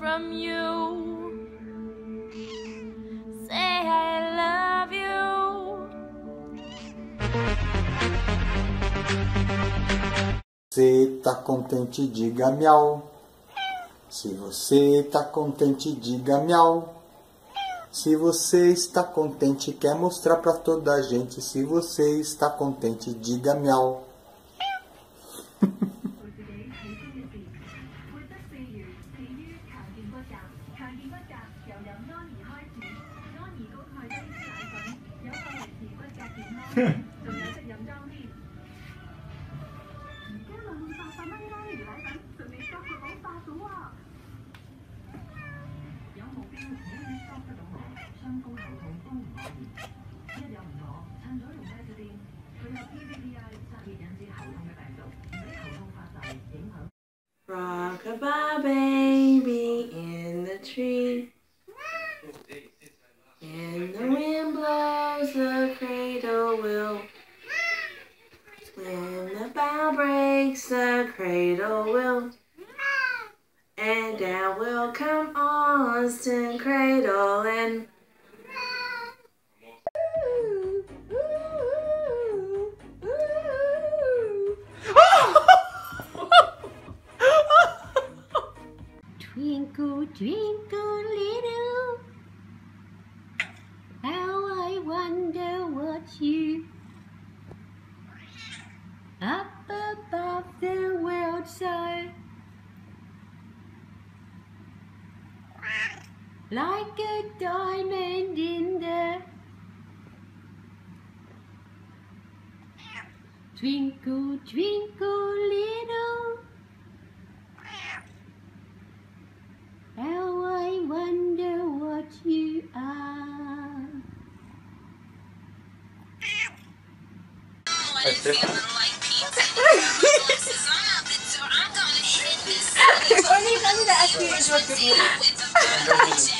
from you. Say I love you. Você tá contente, diga miau. Se você tá contente, diga miau. Se você está contente, quer mostrar para toda a gente. Se você está contente, diga miau. 見骨格由飲安兒開始，安兒高鈣精奶粉有效維持骨骼健康，仲有識飲裝添。而家兩百八蚊安兒奶粉，順利收個到八到啊！有目標未必收得到我，雙高頭痛都唔可以。一有唔妥，趁早用低嗰啲，佢有 PVDI 殺熱引致喉痛嘅病毒，唔俾喉痛發大影響。Rock a b a b y When the wind blows, the cradle will. When the bow breaks, the cradle will. And down will come Austin Cradle and. like a diamond in the twinkle, twinkle, little. How I wonder what you are. To.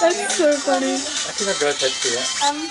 That's so funny. I think I'll go ahead to it. Um.